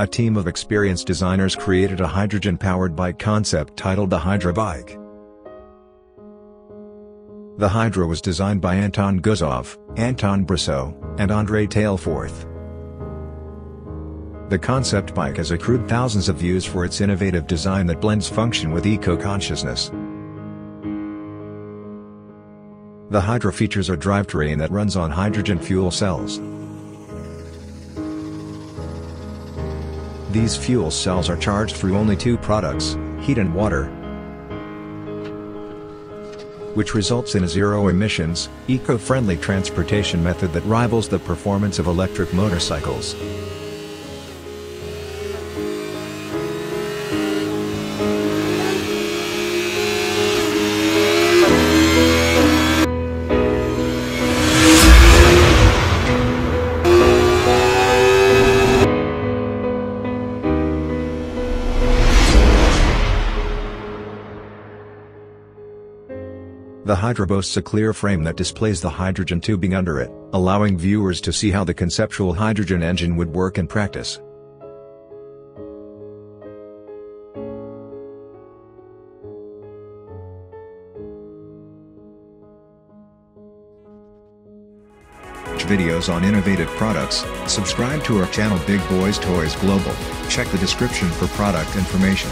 a team of experienced designers created a hydrogen-powered bike concept titled the Hydra Bike. The Hydra was designed by Anton Guzov, Anton Brasseau, and Andrei Tailforth. The concept bike has accrued thousands of views for its innovative design that blends function with eco-consciousness. The Hydra features a drivetrain that runs on hydrogen fuel cells. These fuel cells are charged through only two products, heat and water, which results in a zero-emissions, eco-friendly transportation method that rivals the performance of electric motorcycles. The Hydra boasts a clear frame that displays the hydrogen tubing under it, allowing viewers to see how the conceptual hydrogen engine would work in practice. videos on innovative products, subscribe to our channel Big Boys Toys Global, check the description for product information.